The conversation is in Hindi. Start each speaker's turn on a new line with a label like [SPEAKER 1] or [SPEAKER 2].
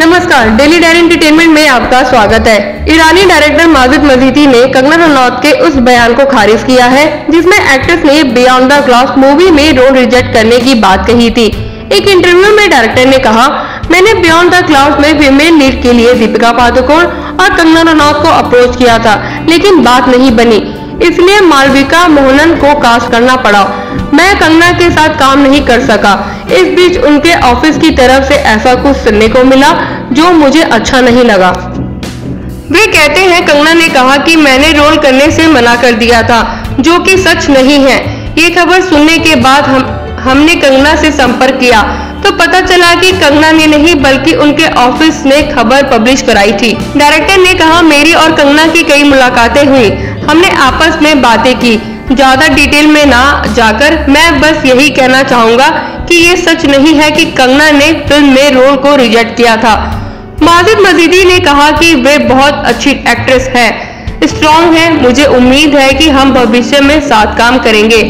[SPEAKER 1] नमस्कार, डेली डायरी एंटरटेनमेंट में आपका स्वागत है। ईरानी डायरेक्टर माजिद मजीदी ने कंगना रनौत के उस बयान को खारिज किया है, जिसमें एक्ट्रेस ने बियॉन्ड द ग्लास मूवी में रोल रिजेक्ट करने की बात कही थी। एक इंटरव्यू में डायरेक्टर ने कहा, मैंने बियॉन्ड द क्लाउड में फीमेल लीड के लिए दीपिका पादुकोण और कंगना रनौत को अप्रोच किया था, लेकिन बात नहीं बनी। इसलिए मालविका मोहनन को कास्ट करना पड़ा। मैं कंगना के साथ काम नहीं कर सका। इस बीच उनके ऑफ़िस की तरफ़ से ऐसा कुछ सुनने को मिला, जो मुझे अच्छा नहीं लगा। वे कहते हैं, कंगना ने कहा कि मैंने रोल करने से मना कर दिया था, जो कि सच नहीं है। ये खबर सुनने के बाद हम, हमने कंगना से संपर्क किया तो पता चला कि कंगना ने नहीं, बल्कि उनके ऑफ़िस ने खबर पब्लिश कराई थी। डायरेक्टर ने कहा, मेरी और कंगना की कई मुलाकातें हुई। हमने आपस में बातें की। ज़्यादा डिटेल में ना जाकर मैं बस यही कहना चाहूँगा कि ये सच नहीं है कि कंगना ने फ़िल्म में रोल को रिजेक्ट किया था। माजिद मजीदी ने कहा कि वे बहुत अच्छी एक्ट्रेस है। स्ट्रॉन्ग है, मुझे उम्मीद है कि हम भविष्य में साथ काम करेंगे।